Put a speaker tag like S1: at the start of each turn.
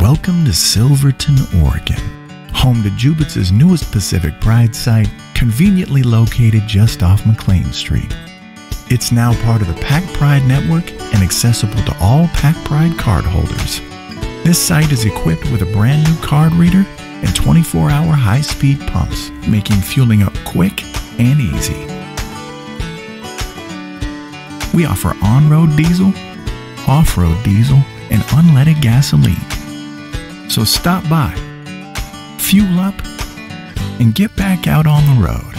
S1: Welcome to Silverton, Oregon, home to Jubitz's newest Pacific Pride site, conveniently located just off McClaine Street. It's now part of the Pac Pride network and accessible to all Pac Pride cardholders. This site is equipped with a brand new card reader and 24 hour high speed pumps, making fueling up quick and easy. We offer on road diesel, off road diesel, and unleaded gasoline. So stop by, fuel up, and get back out on the road.